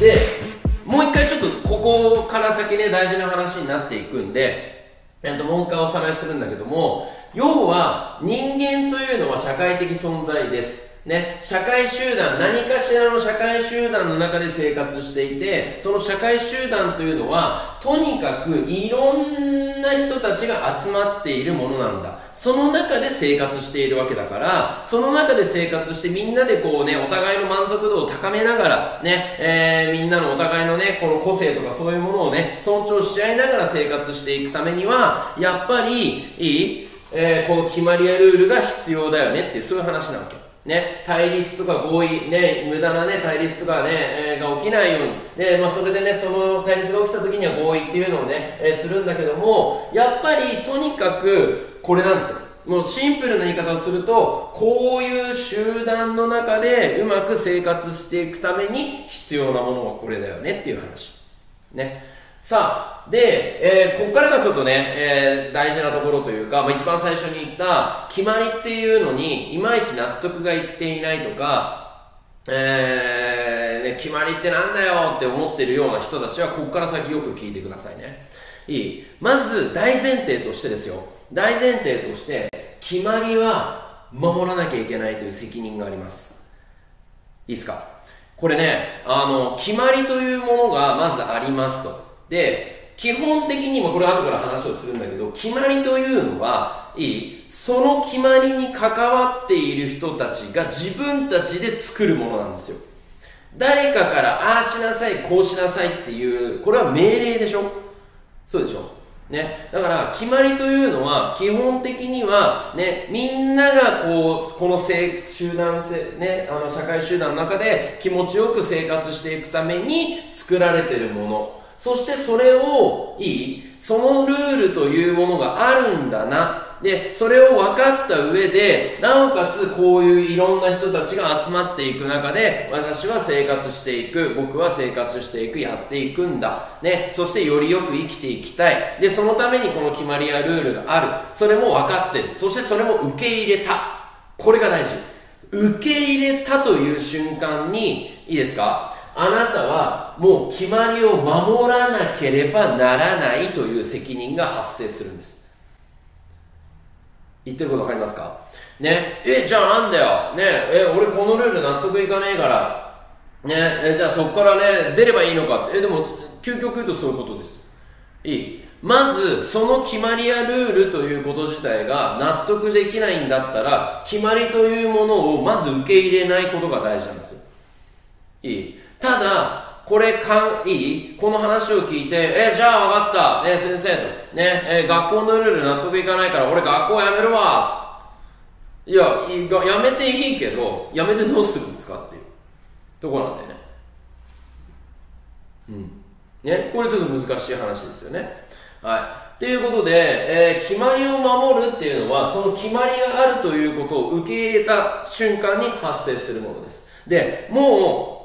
でもう一回ちょっとここから先ね大事な話になっていくんでえっともう一回おさらいするんだけども要は人間というのは社会的存在ですね、社会集団、何かしらの社会集団の中で生活していて、その社会集団というのは、とにかくいろんな人たちが集まっているものなんだ。その中で生活しているわけだから、その中で生活してみんなでこうね、お互いの満足度を高めながら、ね、えー、みんなのお互いのね、この個性とかそういうものをね、尊重し合いながら生活していくためには、やっぱり、いいえー、この決まりやルールが必要だよねっていう、そういう話なわけ。ね、対立とか合意、ね、無駄な、ね、対立とかね、えー、が起きないように、でまあ、それでね、その対立が起きた時には合意っていうのをね、えー、するんだけども、やっぱりとにかくこれなんですよ。もうシンプルな言い方をすると、こういう集団の中でうまく生活していくために必要なものはこれだよねっていう話。ね。さあ、で、えー、ここからがちょっとね、えー、大事なところというか、まあ、一番最初に言った決まりっていうのにいまいち納得がいっていないとか、えー、ね、決まりってなんだよって思ってるような人たちはここから先よく聞いてくださいね。いいまず大前提としてですよ。大前提として決まりは守らなきゃいけないという責任があります。いいですか？これね、あの、決まりというものがまずありますと。で、基本的にもこれ後から話をするんだけど、決まりというのは、いいその決まりに関わっている人たちが自分たちで作るものなんですよ。誰かから、ああしなさい、こうしなさいっていう、これは命令でしょ？そうでしょ？ね、だから決まりというのは基本的には、ね、みんながこうこの集団性、ね、あの社会集団の中で気持ちよく生活していくために作られてるもの。そしてそれを、いい。そのルールというものがあるんだな。で、それを分かった上で、なおかつこういういろんな人たちが集まっていく中で、私は生活していく、僕は生活していく、やっていくんだ。ね、そしてよりよく生きていきたい。で、そのためにこの決まりやルールがある。それも分かってる。そしてそれも受け入れた。これが大事。受け入れたという瞬間に、いいですか？あなたはもう決まりを守らなければならないという責任が発生するんです言ってること分かりますか？ね？えじゃあなんだよ？ね？え俺このルール納得いかねえから。ね？えじゃあそこからね出ればいいのか？ってえでも究極言うとそういうことです。いい？まずその決まりやルールということ自体が納得できないんだったら決まりというものをまず受け入れないことが大事なんですよ。いい？ただ、これかん、いい？この話を聞いて、え、じゃあ分かった。ね、先生と。ね、え、学校のルール納得いかないから俺学校辞めるわ。いや、やめていいけど、やめてどうするんですかっていうとこなんだよね。うん。ね、これちょっと難しい話ですよね。はい。ということで、えー、決まりを守るっていうのは、その決まりがあるということを受け入れた瞬間に発生するものです。で、もう、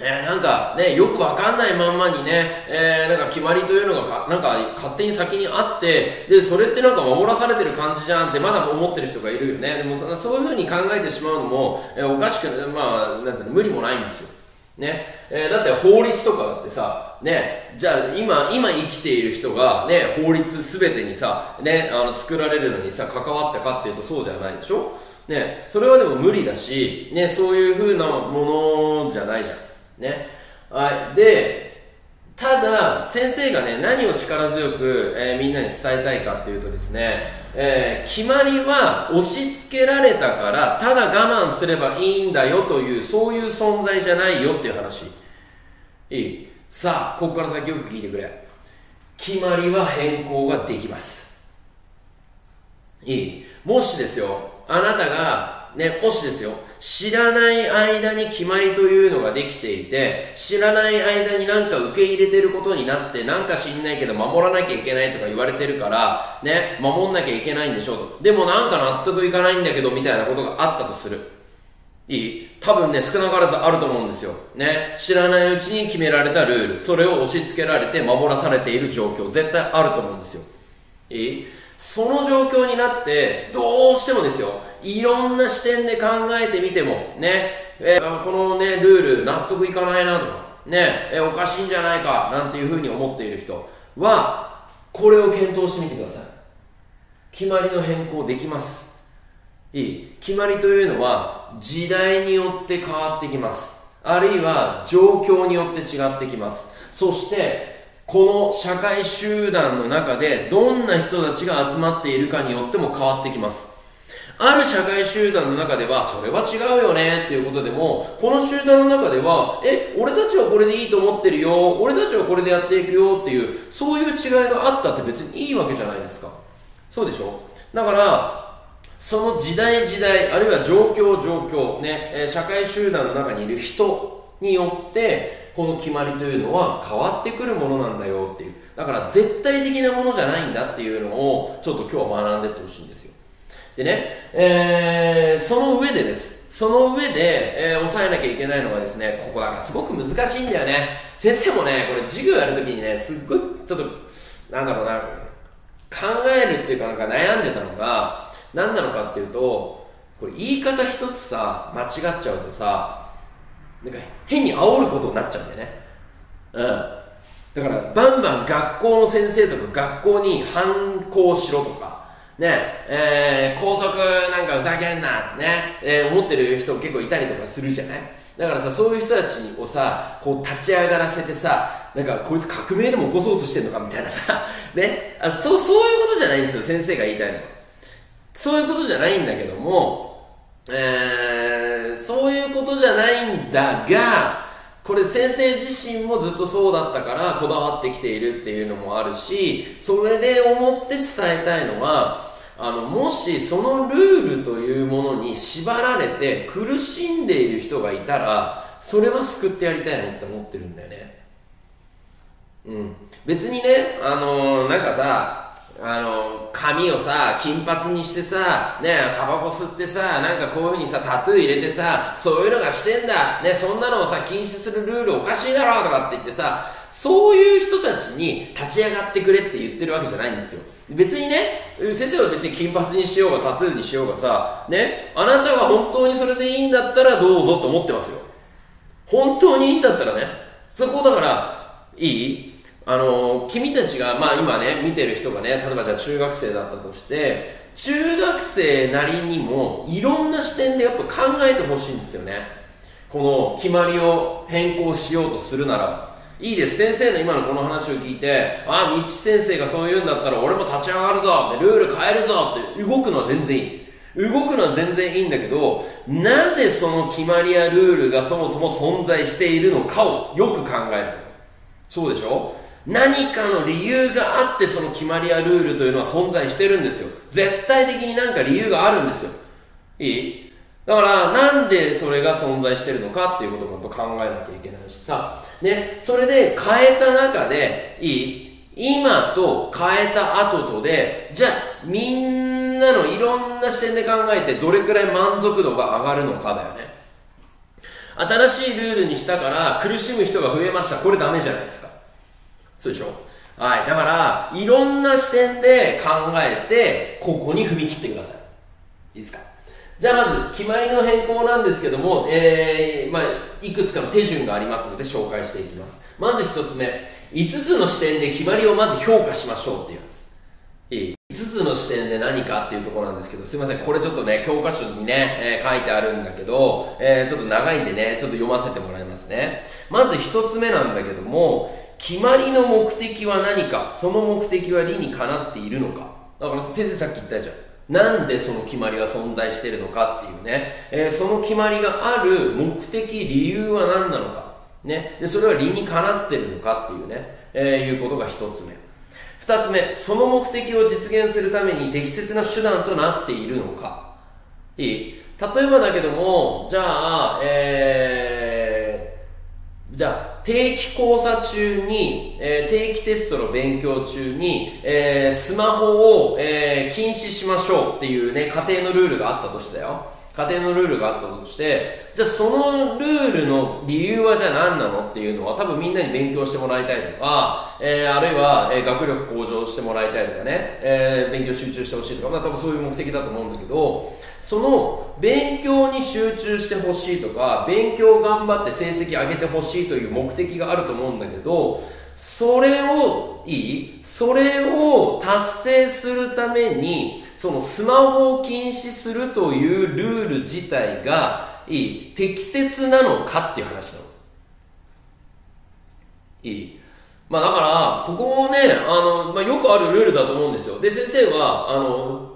えー、なんかね、よくわかんないまんまにね、えー、なんか決まりというのがなんか勝手に先にあって、で、それってなんか守らされてる感じじゃんってまだ思ってる人がいるよね。でもそういうふうに考えてしまうのも、えー、おかしく、まあ、なんていうの、無理もないんですよ。ね。えー、だって法律とかだってさ、ね、じゃあ今、今生きている人がね、法律すべてにさ、ね、あの、作られるのにさ、関わったかっていうとそうじゃないでしょ？ね、それはでも無理だし、ね、そういうふうなものじゃないじゃん。ね。はい。で、ただ、先生がね、何を力強く、えー、みんなに伝えたいかっていうとですね、えー、決まりは押し付けられたから、ただ我慢すればいいんだよという、そういう存在じゃないよっていう話。いい？さあ、ここから先よく聞いてくれ。決まりは変更ができます。いい？もしですよ、あなたが、ね、もしですよ、知らない間に決まりというのができていて、知らない間になんか受け入れてることになって、なんか知んないけど守らなきゃいけないとか言われてるから、ね、守んなきゃいけないんでしょうと。でもなんか納得いかないんだけど、みたいなことがあったとする。いい？多分ね、少なからずあると思うんですよ。ね？知らないうちに決められたルール、それを押し付けられて守らされている状況、絶対あると思うんですよ。いい？その状況になって、どうしてもですよ、いろんな視点で考えてみても、ね、えー、このね、ルール納得いかないなとか、ね。えおかしいんじゃないかなんていうふうに思っている人はこれを検討してみてください。決まりの変更できます。いい。決まりというのは時代によって変わってきます。あるいは状況によって違ってきます。そしてこの社会集団の中でどんな人たちが集まっているかによっても変わってきます。ある社会集団の中ではそれは違うよねっていうことでもこの集団の中ではえ俺たちはこれでいいと思ってるよ俺たちはこれでやっていくよっていうそういう違いがあったって別にいいわけじゃないですか。そうでしょ？だからその時代時代あるいは状況状況ね社会集団の中にいる人によってこの決まりというのは変わってくるものなんだよっていう。だから絶対的なものじゃないんだっていうのをちょっと今日は学んでってほしいんですでね、えー、その上でですその上で、えー、抑えなきゃいけないのがですね、ここだからすごく難しいんだよね。先生もね、これ授業やるときにね、すっごいちょっと、なんだろうな、考えるっていうかなんか悩んでたのが、何なのかっていうと、これ言い方一つさ、間違っちゃうとさ、なんか変に煽ることになっちゃうんだよね。うん。だから、バンバン学校の先生とか学校に反抗しろとか、ねえー、校則なんかふざけんな、ね、えー、思ってる人結構いたりとかするじゃない？だからさ、そういう人たちをさ、こう立ち上がらせてさ、なんかこいつ革命でも起こそうとしてんのかみたいなさ、ね、あそう、そういうことじゃないんですよ、先生が言いたいのは。そういうことじゃないんだけども、えー、そういうことじゃないんだが、これ先生自身もずっとそうだったからこだわってきているっていうのもあるしそれで思って伝えたいのはあのもしそのルールというものに縛られて苦しんでいる人がいたらそれは救ってやりたいなって思ってるんだよね。うん。別にねあのー、なんかさあの髪をさ金髪にしてさねタバコ吸ってさなんかこういうふうにさタトゥー入れてさそういうのがしてんだねそんなのをさ禁止するルールおかしいだろとかって言ってさそういう人たちに立ち上がってくれって言ってるわけじゃないんですよ。別にね先生は別に金髪にしようがタトゥーにしようがさねあなたが本当にそれでいいんだったらどうぞと思ってますよ。本当にいいんだったらねそこだからいい？あの君たちが、まあ、今ね見てる人がね例えばじゃあ中学生だったとして中学生なりにもいろんな視点でやっぱ考えてほしいんですよね。この決まりを変更しようとするならいいです。先生の今のこの話を聞いてああ道先生がそう言うんだったら俺も立ち上がるぞってルール変えるぞって動くのは全然いい。動くのは全然いいんだけどなぜその決まりやルールがそもそも存在しているのかをよく考えることそうでしょ？何かの理由があってその決まりやルールというのは存在してるんですよ。絶対的になんか理由があるんですよ。いい？だからなんでそれが存在してるのかっていうこともやっぱ考えなきゃいけないしさ。ねそれで変えた中でいい？今と変えた後とでじゃあみんなのいろんな視点で考えてどれくらい満足度が上がるのかだよね。新しいルールにしたから苦しむ人が増えました。これダメじゃないですか。そうでしょ？はい。だから、いろんな視点で考えて、ここに踏み切ってください。いいですか？じゃあまず、決まりの変更なんですけども、えー、まあ、いくつかの手順がありますので紹介していきます。まず一つ目、5つの視点で決まりをまず評価しましょうっていうやつ。いい5つの視点で何かっていうところなんですけど、すいません、これちょっとね、教科書にね、えー、書いてあるんだけど、えー、ちょっと長いんでね、ちょっと読ませてもらいますね。まず1つ目なんだけども、決まりの目的は何かその目的は理にかなっているのかだから先生さっき言ったじゃんなんでその決まりが存在しているのかっていうね、えー、その決まりがある目的理由は何なのか、ね、でそれは理にかなってるのかっていうね、えー、いうことが一つ目。二つ目。その目的を実現するために適切な手段となっているのか。いい。例えばだけどもじゃあ、えー、じゃあ定期講座中に、えー、定期テストの勉強中に、えー、スマホを、えー、禁止しましょうっていうね、家庭のルールがあったとしてだよ。家庭のルールがあったとしてじゃあそのルールの理由はじゃあ何なのっていうのは多分みんなに勉強してもらいたいとか、えー、あるいは、えー、学力向上してもらいたいとかね、えー、勉強集中してほしいとか、まあ、多分そういう目的だと思うんだけどその勉強に集中してほしいとか勉強頑張って成績上げてほしいという目的があると思うんだけどそれをいいそれを達成するためにそのスマホを禁止するというルール自体がいい適切なのかっていう話なの。いい。まあだからここをねあの、まあ、よくあるルールだと思うんですよ。で先生はあの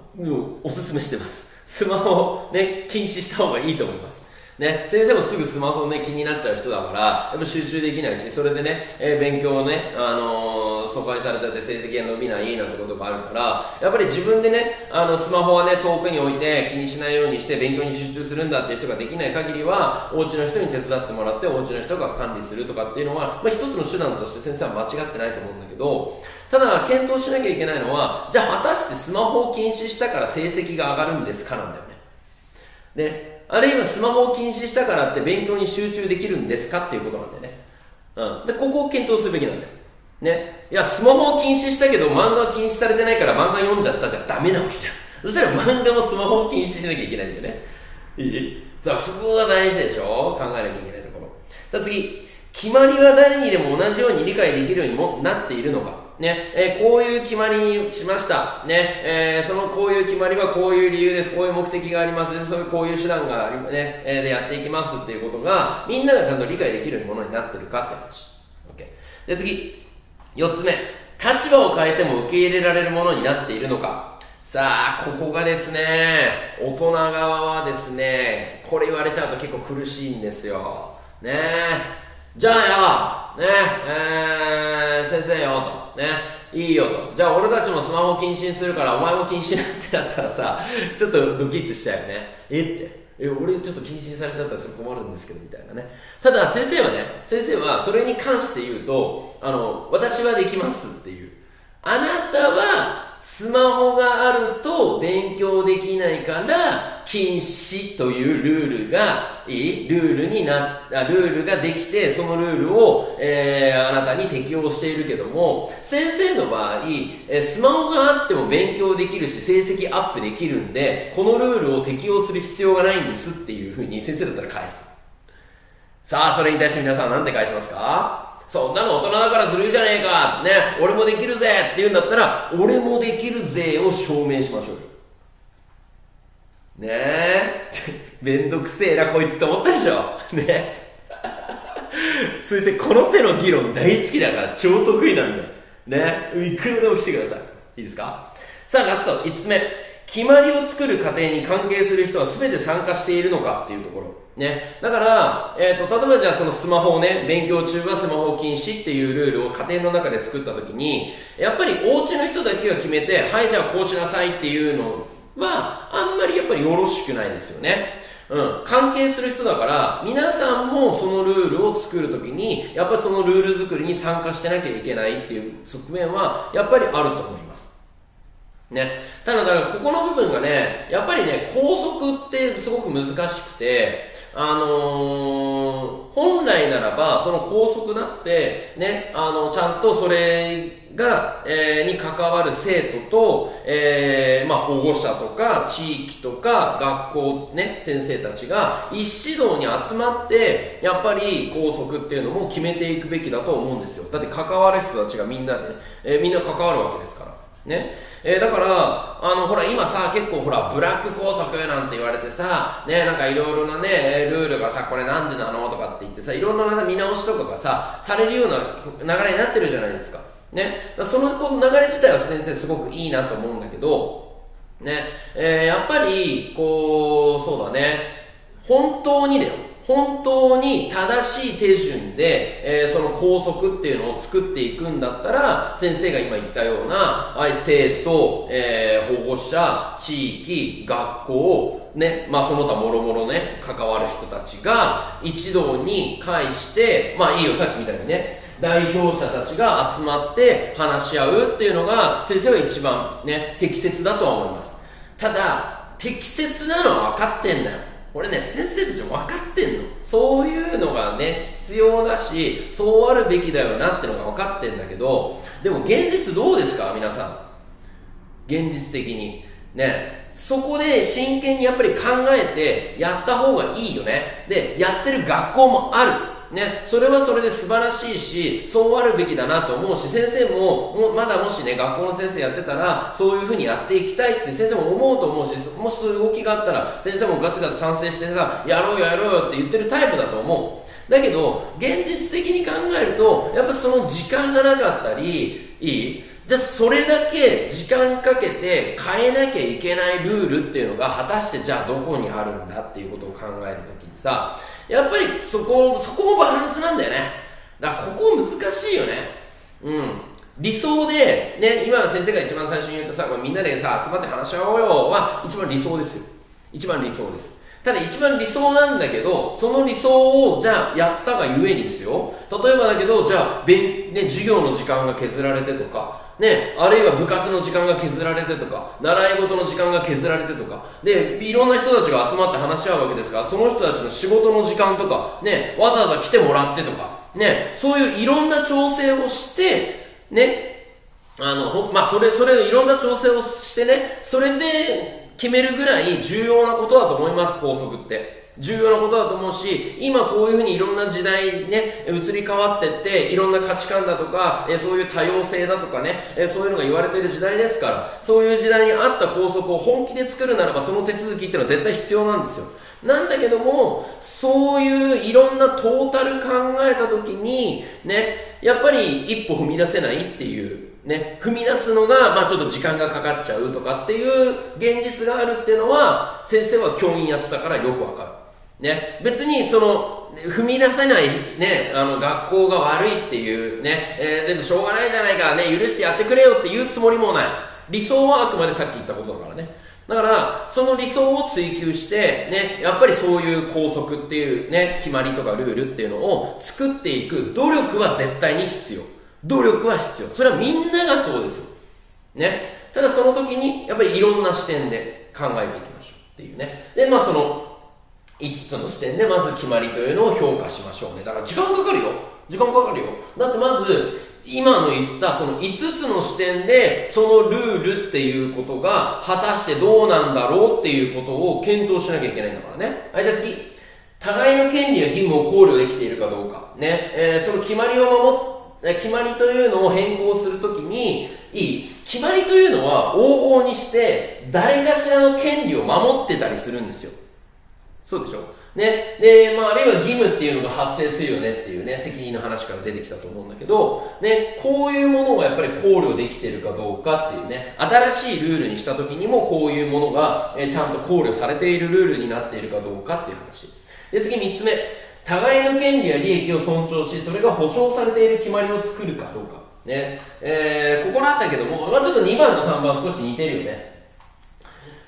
おすすめしてます。スマホね禁止した方がいいと思います。ね、先生もすぐスマホね、気になっちゃう人だから、やっぱ集中できないし、それでね、えー、勉強をね、あのー、疎開されちゃって成績が伸びないなんてことがあるから、やっぱり自分でね、あの、スマホはね、遠くに置いて気にしないようにして勉強に集中するんだっていう人ができない限りは、お家の人に手伝ってもらって、お家の人が管理するとかっていうのは、まあ、一つの手段として先生は間違ってないと思うんだけど、ただ、検討しなきゃいけないのは、じゃあ果たしてスマホを禁止したから成績が上がるんですかなんだよね。で、あるいはスマホを禁止したからって勉強に集中できるんですかっていうことなんだよね。うん。で、ここを検討するべきなんだよ。ね。いや、スマホを禁止したけど漫画は禁止されてないから漫画読んじゃったじゃダメなわけじゃん。そしたら漫画もスマホを禁止しなきゃいけないんだよね。いい？だからそこが大事でしょ考えなきゃいけないところ。さあ次。決まりは誰にでも同じように理解できるようにもなっているのか。ね、えー、こういう決まりにしました。ね、えー、そのこういう決まりはこういう理由です。こういう目的があります。で、そういうこういう手段があり、ね、えー、でやっていきますっていうことが、みんながちゃんと理解できるものになってるかって話。OK。で、次。四つ目。立場を変えても受け入れられるものになっているのか。さあ、ここがですね、大人側はですね、これ言われちゃうと結構苦しいんですよ。ねじゃあよ、ね、えー、先生よ、と、ね、いいよと。じゃあ俺たちもスマホ禁止にするからお前も禁止なってなったらさ、ちょっとドキッとしたよね。え？って。え、俺ちょっと禁止されちゃったらそれ困るんですけど、みたいなね。ただ先生はね、先生はそれに関して言うと、あの、私はできますっていう。あなたはスマホがあると勉強できないから禁止というルールがいいルールになルールができてそのルールを、えー、あなたに適用しているけども先生の場合、スマホがあっても勉強できるし成績アップできるんでこのルールを適用する必要がないんですっていうふうに先生だったら返す。さあそれに対して皆さん何て返しますか？そんなの大人だからずるいじゃねえか。ね。俺もできるぜって言うんだったら俺もできるぜを証明しましょうよ。ね。え めんどくせえなこいつって思ったでしょ。ね。先生この手の議論大好きだから超得意なんで。ね。いくらでも来てください。いいですか？さあラスト5つ目。決まりを作る過程に関係する人は全て参加しているのかっていうところ。ね、だから、えーと、例えばじゃあそのスマホをね勉強中はスマホ禁止っていうルールを家庭の中で作った時にやっぱりお家の人だけが決めてはいじゃあこうしなさいっていうのはあんまりやっぱりよろしくないですよね。うん、関係する人だから皆さんもそのルールを作るときにやっぱりそのルール作りに参加してなきゃいけないっていう側面はやっぱりあると思います。ね、ただだからここの部分がねやっぱりね高速ってすごく難しくてあのー、本来ならば、その校則だって、ね、あの、ちゃんとそれが、えー、に関わる生徒と、えー、まあ、保護者とか、地域とか、学校、ね、先生たちが、一指導に集まって、やっぱり校則っていうのも決めていくべきだと思うんですよ。だって関わる人たちがみんなで、ね、え、みんな関わるわけですから。ね。えー、だから、あの、ほら、今さ、結構ほら、ブラック拘束なんて言われてさ、ね、なんかいろいろなね、ルールがさ、これなんでなのとかって言ってさ、いろんな見直しとかがさ、されるような流れになってるじゃないですか。ね。そのこの流れ自体は先生すごくいいなと思うんだけど、ね、えー、やっぱり、こう、そうだね、本当にだよ。本当に正しい手順で、えー、その校則っていうのを作っていくんだったら、先生が今言ったような、はい、生徒、えー、保護者、地域、学校、ね、まあその他もろもろね、関わる人たちが一堂に会して、まあいいよ、さっきみたいにね、代表者たちが集まって話し合うっていうのが、先生は一番ね、適切だとは思います。ただ、適切なのは分かってんだよ。これね、先生たちも分かってんの。そういうのがね、必要だし、そうあるべきだよなってのが分かってんだけど、でも現実どうですか？皆さん。現実的に。ね、そこで真剣にやっぱり考えてやった方がいいよね。で、やってる学校もある。ね、それはそれで素晴らしいし、そうあるべきだなと思うし、先生も、もまだもしね、学校の先生やってたら、そういうふうにやっていきたいって先生も思うと思うし、もしそういう動きがあったら、先生もガツガツ賛成してさ、やろうよやろうよって言ってるタイプだと思う。だけど、現実的に考えると、やっぱその時間がなかったり、いい？じゃあそれだけ時間かけて変えなきゃいけないルールっていうのが果たしてじゃあどこにあるんだっていうことを考えるときにさやっぱりそこそこもバランスなんだよね。だからここ難しいよね。うん。理想で、ね、今の先生が一番最初に言ったさこれみんなでさ集まって話し合おうよ。は一番理想ですよ。一番理想です。ただ一番理想なんだけど、その理想をじゃあやったがゆえにですよ。例えばだけど、じゃあ、ね、授業の時間が削られてとか、ね、あるいは部活の時間が削られてとか、習い事の時間が削られてとか、で、いろんな人たちが集まって話し合うわけですから、その人たちの仕事の時間とか、ね、わざわざ来てもらってとか、ね、そういういろんな調整をして、ね、あの、まあ、それ、それ、いろんな調整をしてね、それで決めるぐらい重要なことだと思います、校則って。重要なことだと思うし、今こういうふうにいろんな時代にね、移り変わってって、いろんな価値観だとか、えそういう多様性だとかね、えそういうのが言われている時代ですから、そういう時代に合った校則を本気で作るならば、その手続きっていうのは絶対必要なんですよ。なんだけども、そういういろんなトータル考えたときに、ね、やっぱり一歩踏み出せないっていう、ね、踏み出すのが、まあちょっと時間がかかっちゃうとかっていう現実があるっていうのは、先生は教員やってたからよくわかる。ね、別にその、踏み出せないね、あの学校が悪いっていうね、えー、でもしょうがないじゃないかね、許してやってくれよって言うつもりもない。理想はあくまでさっき言ったことだからね。だから、その理想を追求して、ね、やっぱりそういう校則っていうね、決まりとかルールっていうのを作っていく努力は絶対に必要。努力は必要。それはみんながそうですよ。ね。ただその時に、やっぱりいろんな視点で考えていきましょうっていうね。で、まあその、5つの視点でまず決まりというのを評価しましょうねだから時間かかるよ時間かかるよだってまず今の言ったその5つの視点でそのルールっていうことが果たしてどうなんだろうっていうことを検討しなきゃいけないんだからねはいじゃあ次互いの権利や義務を考慮できているかどうかね、えー、その決まりを守って決まりというのを変更するときにいい決まりというのは往々にして誰かしらの権利を守ってたりするんですよそうでしょ？ね。で、まあ、あるいは義務っていうのが発生するよねっていうね、責任の話から出てきたと思うんだけど、ね、こういうものがやっぱり考慮できてるかどうかっていうね、新しいルールにした時にもこういうものが、えちゃんと考慮されているルールになっているかどうかっていう話。で、次3つ目。互いの権利や利益を尊重し、それが保障されている決まりを作るかどうか。ね。えー、ここなんだけども、まあ、ちょっと2番と3番は少し似てるよね。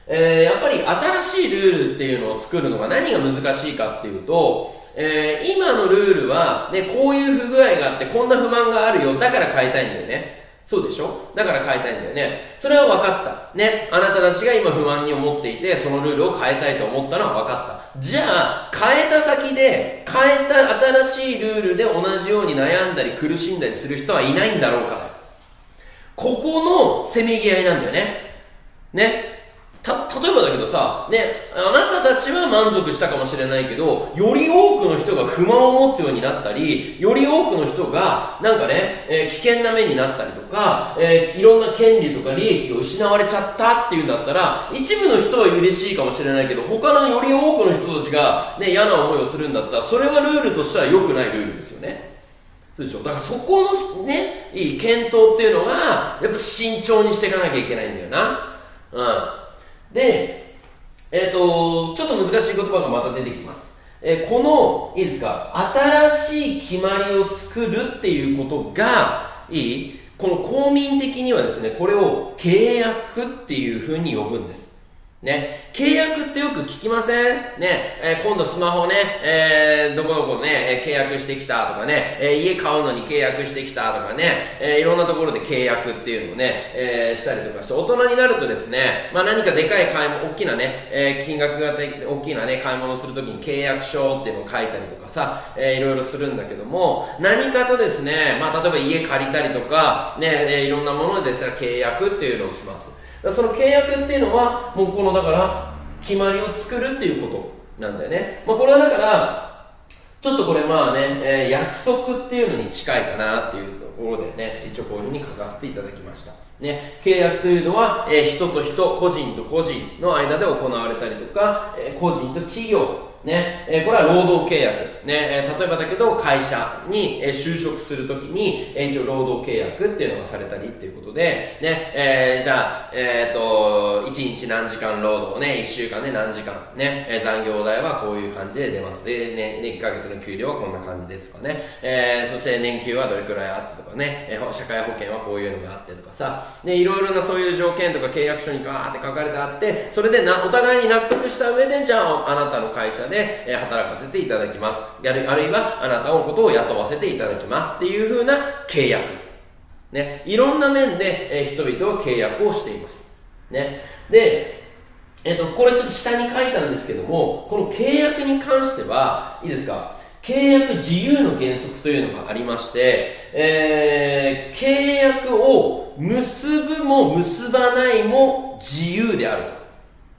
えー、やっぱり新しいルールっていうのを作るのが何が難しいかっていうと、えー、今のルールは、ね、こういう不具合があって、こんな不満があるよ。だから変えたいんだよね。そうでしょ？だから変えたいんだよね。それは分かった。ね。あなたたちが今不安に思っていて、そのルールを変えたいと思ったのは分かった。じゃあ、変えた先で、変えた新しいルールで同じように悩んだり苦しんだりする人はいないんだろうか。ここのせめぎ合いなんだよね。ね。た、例えばだけどさ、ね、あなたたちは満足したかもしれないけど、より多くの人が不満を持つようになったり、より多くの人が、なんかね、えー、危険な目になったりとか、えー、いろんな権利とか利益が失われちゃったっていうんだったら、一部の人は嬉しいかもしれないけど、他のより多くの人たちが、ね、嫌な思いをするんだったら、それはルールとしては良くないルールですよね。そうでしょ？だからそこのね、いい検討っていうのが、やっぱ慎重にしていかなきゃいけないんだよな。うん。で、えっ、ー、と、ちょっと難しい言葉がまた出てきます。えー、この、いいですか、新しい決まりを作るっていうことが、いい？この公民的にはですね、これを契約っていうふうに呼ぶんです。ね、契約ってよく聞きません？ね、えー、今度スマホね、えー、どこどこね、えー、契約してきたとかね、え家買うのに契約してきたとかね、えいろんなところで契約っていうのをね、えしたりとかして、大人になるとですね、まあ何かでかい買い物、大きなね、え金額が大きなね、買い物をするときに契約書っていうのを書いたりとかさ、えいろいろするんだけども、何かとですね、まあ例えば家借りたりとか、ね、えいろんなものでですね、契約っていうのをします。その契約っていうのはもうこのだから決まりを作るっていうことなんだよね、まあ、これはだからちょっとこれまあね、えー、約束っていうのに近いかなっていうところでね一応こういうふうに書かせていただきました。ね、契約というのは、えー、人と人、個人と個人の間で行われたりとか、えー、個人と企業ね、え、これは労働契約。ね、え、例えばだけど、会社に、え、就職するときに、えー、一応労働契約っていうのがされたりっていうことで、ね、えー、じゃあ、えっ、ー、と、1日何時間労働ね、1週間で何時間、ね、え、残業代はこういう感じで出ます。で、ね、1ヶ月の給料はこんな感じですとかね、えー、そして年給はどれくらいあってとかね、えー、社会保険はこういうのがあってとかさ、ね、いろいろなそういう条件とか契約書にガーって書かれてあって、それでな、お互いに納得した上で、じゃあ、あなたの会社で、え働かせていただきます。あるあるいはあなたのことを雇わせていただきます。っていう風な契約。ね、いろんな面で、え人々は契約をしています。ね、で、えっと、これちょっと下に書いたんですけども、この契約に関しては、いいですか、契約自由の原則というのがありまして、えー、契約を結ぶも結ばないも自由であると。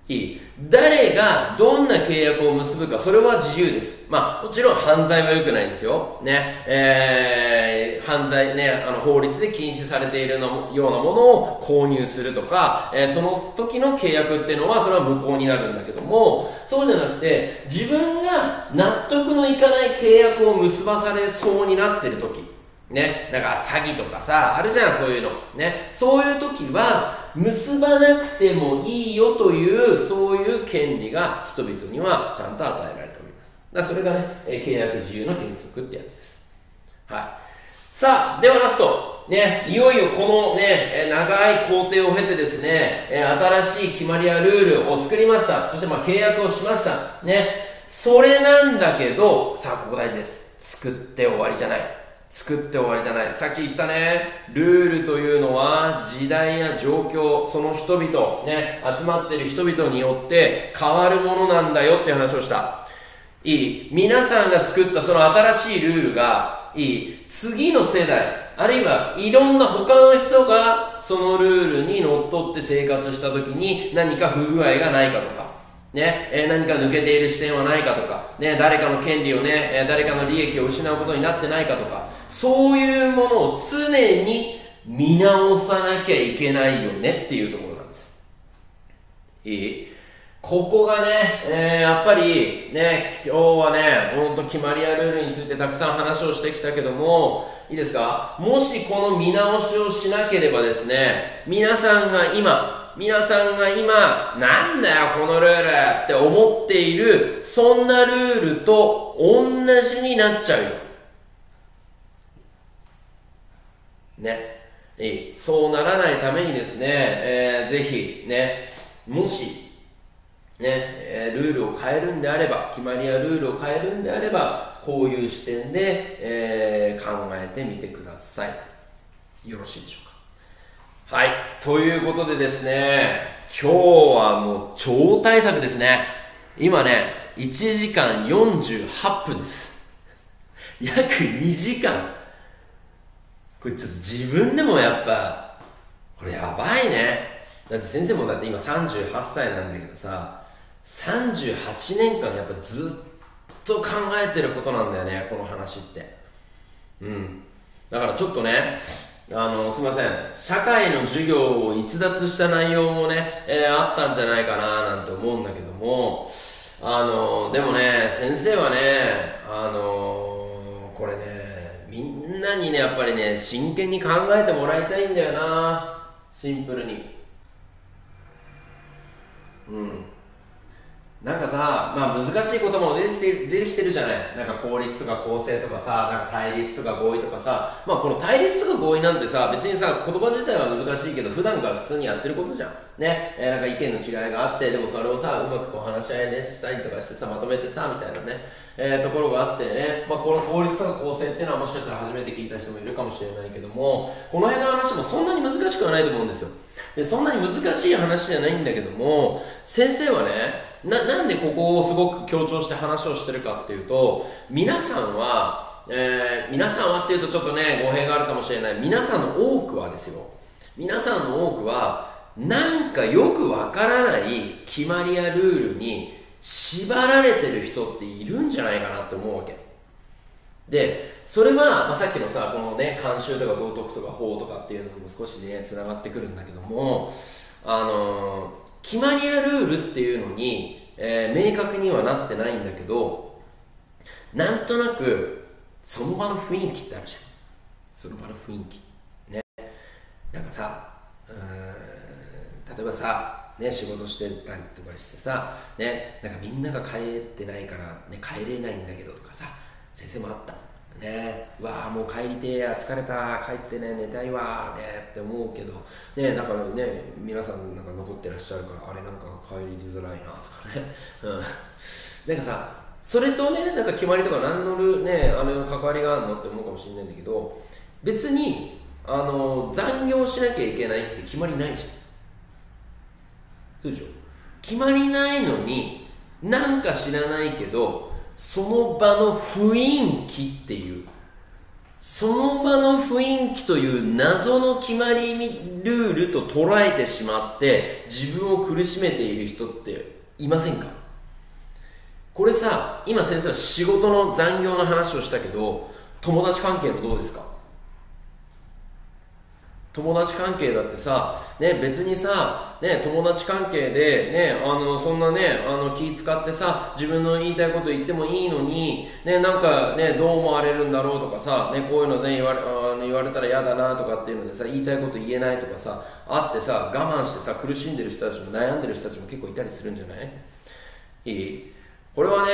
いい誰がどんな契約を結ぶか、それは自由です。まあ、もちろん犯罪は良くないんですよ。ね、えー、犯罪ね、あの、法律で禁止されているのようなものを購入するとか、えー、その時の契約っていうのは、それは無効になるんだけども、そうじゃなくて、自分が納得のいかない契約を結ばされそうになっている時、ね、なんか詐欺とかさ、あるじゃん、そういうの。ね、そういう時は、結ばなくてもいいよという、そういう権利が人々にはちゃんと与えられております。だそれがね、え契約自由の原則ってやつです。はい。さあ、ではラスト。ね、いよいよこのね、長い工程を経てですね、新しい決まりやルールを作りました。そしてまあ契約をしました。ね、それなんだけど、さあ、ここ大事です。作って終わりじゃない。作って終わりじゃない。さっき言ったね、ルールというのは時代や状況、その人々、ね、集まってる人々によって変わるものなんだよっていう話をした。いい皆さんが作ったその新しいルールが、いい次の世代、あるいはいろんな他の人がそのルールにのっとって生活した時に何か不具合がないかとか、ね、えー、何か抜けている視点はないかとか、ね、誰かの権利をね、えー、誰かの利益を失うことになってないかとか、そういうものを常に見直さなきゃいけないよねっていうところなんです。いい？ここがね、えー、やっぱりね、今日はね、ほんと決まりやルールについてたくさん話をしてきたけども、いいですか？もしこの見直しをしなければですね、皆さんが今、皆さんが今、なんだよこのルールって思っている、そんなルールと同じになっちゃうよ。ね、いいそうならないためにですね、えー、ぜひね、もし、ね、え、ルールを変えるんであれば、決まりやルールを変えるんであれば、こういう視点で、えー、考えてみてください。よろしいでしょうか。はい。ということでですね、今日はもう超大作ですね。今ね、1時間48分です。約2時間これちょっと自分でもやっぱ、これやばいね。だって先生もだって今38歳なんだけどさ、38年間やっぱずっと考えてることなんだよね、この話って。うん。だからちょっとね、あの、すいません。社会の授業を逸脱した内容もね、えー、あったんじゃないかななんて思うんだけども、あの、でもね、先生はね、あの、なにねやっぱりね真剣に考えてもらいたいんだよな。シンプルに。うん。なんかさ、まあ難しいことも出てきてる出てきてるじゃない。なんか効率とか構成とかさ、なんか対立とか合意とかさ、まあこの対立とか合意なんてさ、別にさ、言葉自体は難しいけど、普段から普通にやってることじゃん。ね、えー、なんか意見の違いがあって、でもそれをさ、うまくこう話し合いね、したりとかしてさ、まとめてさ、みたいなね、えー、ところがあってね、まあこの効率とか構成っていうのはもしかしたら初めて聞いた人もいるかもしれないけども、この辺の話もそんなに難しくはないと思うんですよ。で、そんなに難しい話じゃないんだけども、先生はね、ななんでここをすごく強調して話をしてるかっていうと皆さんは、えー、皆さんはっていうとちょっとね語弊があるかもしれない。皆さんの多くはですよ。皆さんの多くはなんかよくわからない決まりやルールに縛られてる人っているんじゃないかなって思うわけ。でそれは、まあ、さっきのさこのね慣習とか道徳とか法とかっていうのも少しねつながってくるんだけどもあのー決まりやルールっていうのに、えー、明確にはなってないんだけどなんとなくその場の雰囲気ってあるじゃん。その場の雰囲気。ね。なんかさうん例えばさね仕事してたりとかしてさねなんかみんなが帰ってないから、ね、帰れないんだけどとかさ先生もあった。ねわあもう帰りてえや疲れた帰ってね寝たいわねって思うけどねなんかね皆さんなんか残ってらっしゃるからあれなんか帰りづらいなとかね、うん、なんかさそれとねなんか決まりとか何のるねあの関わりがあるの？って思うかもしれないんだけど別にあの残業しなきゃいけないって決まりないじゃん。そうでしょ？決まりないのになんか知らないけどその場の雰囲気っていうその場の雰囲気という謎の決まりルールと捉えてしまって自分を苦しめている人っていませんか？これさ今先生は仕事の残業の話をしたけど友達関係もどうですか？友達関係だってさ、ね、別にさ、ね、友達関係で、ね、あの、そんなね、あの、気使ってさ、自分の言いたいこと言ってもいいのに、ね、なんかね、どう思われるんだろうとかさ、ね、こういうのね、言われ、あの言われたら嫌だなとかっていうのでさ、言いたいこと言えないとかさ、あってさ、我慢してさ、苦しんでる人たちも悩んでる人たちも結構いたりするんじゃない？いい？これはね、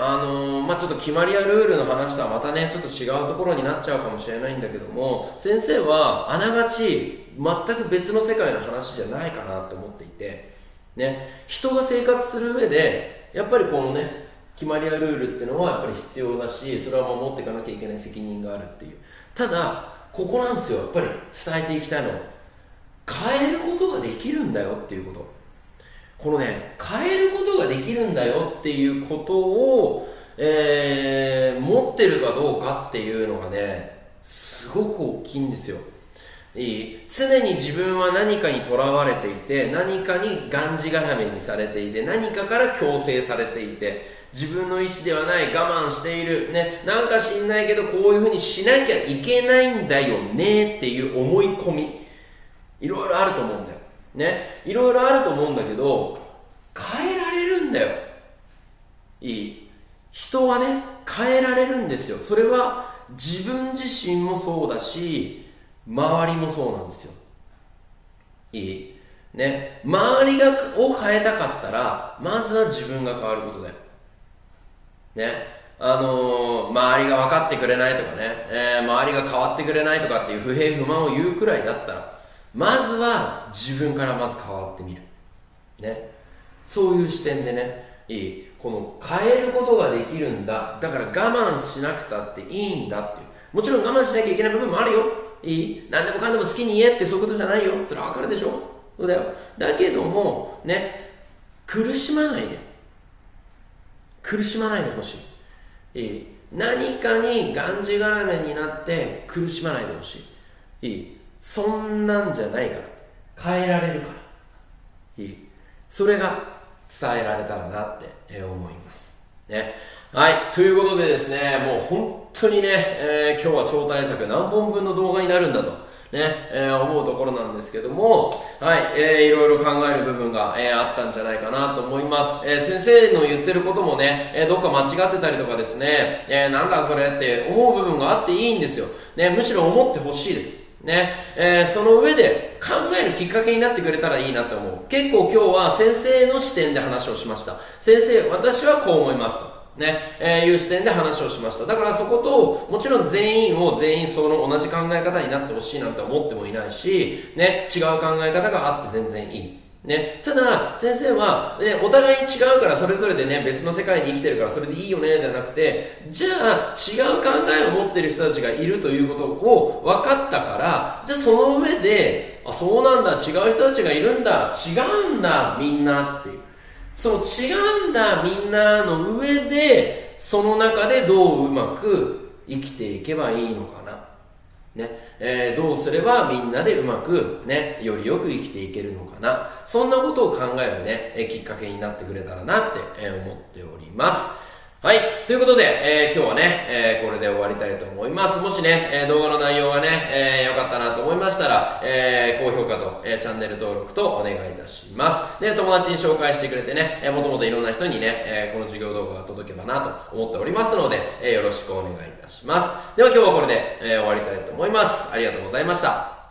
あのー、まあ、ちょっと決まりやルールの話とはまたね、ちょっと違うところになっちゃうかもしれないんだけども、先生はあながち全く別の世界の話じゃないかなと思っていて、ね、人が生活する上で、やっぱりこのね、決まりやルールっていうのはやっぱり必要だし、それは守っていかなきゃいけない責任があるっていう。ただ、ここなんですよ、やっぱり伝えていきたいの。変えることができるんだよっていうこと。このね変えることができるんだよっていうことを、えー、持ってるかどうかっていうのがねすごく大きいんですよ。いい？常に自分は何かにとらわれていて何かにがんじがらめにされていて何かから強制されていて自分の意思ではない我慢しているねなんか知んないけどこういうふうにしなきゃいけないんだよねっていう思い込み。いろいろあると思うんだよ。ねいろいろあると思うんだけど変えられるんだよ。いい。人はね変えられるんですよ。それは自分自身もそうだし周りもそうなんですよ。いい。ね周りがを変えたかったらまずは自分が変わることだよ。ねあのー、周りが分かってくれないとかね、えー、周りが変わってくれないとかっていう不平不満を言うくらいだったらまずは自分からまず変わってみる。ね。そういう視点でね。いい。この変えることができるんだ。だから我慢しなくたっていいんだっていう。もちろん我慢しなきゃいけない部分もあるよ。いい。何でもかんでも好きに言えってそういうことじゃないよ。それは分かるでしょ。そうだよ。だけどもね。苦しまないで。苦しまないでほしい。いい。何かにがんじがらめになって苦しまないでほしい。いい。そんなんじゃないから変えられるからいいそれが伝えられたらなって思います。ね。はい。ということでですね、もう本当にね、えー、今日は超大作何本分の動画になるんだと。ね、えー、思うところなんですけども、はい、えー、いろいろ考える部分が、えー、あったんじゃないかなと思います。えー、先生の言ってることもね、えー、どっか間違ってたりとかですね、えー、なんだそれって思う部分があっていいんですよ。ね、むしろ思ってほしいです。ね、えー、その上で考えるきっかけになってくれたらいいなと思う。結構今日は先生の視点で話をしました。先生、私はこう思いますと。ね、えー、いう視点で話をしました。だからそこと、もちろん全員を全員その同じ考え方になってほしいなんて思ってもいないし、ね、違う考え方があって全然いい。ね、ただ、先生は、ね、お互いに違うからそれぞれでね、別の世界に生きてるからそれでいいよね、じゃなくて、じゃあ、違う考えを持ってる人たちがいるということを分かったから、じゃあその上で、あ、そうなんだ、違う人たちがいるんだ、違うんだ、みんなっていう。その違うんだ、みんなの上で、その中でどううまく生きていけばいいのかな。ね、えー、どうすればみんなでうまくね、よりよく生きていけるのかな。そんなことを考えるね、えきっかけになってくれたらなって、え、思っております。はい。ということで、えー、今日はね、えー、これで終わりたいと思います。もしね、えー、動画の内容がね、えー、よかったなと思いましたら、え、高評価と、え、チャンネル登録とお願いいたします。で、友達に紹介してくれてね、えー、もともといろんな人にね、え、この授業動画が届けばなと思っておりますので、え、よろしくお願いいたします。では今日はこれで、え、終わりたいと思います。ありがとうございました。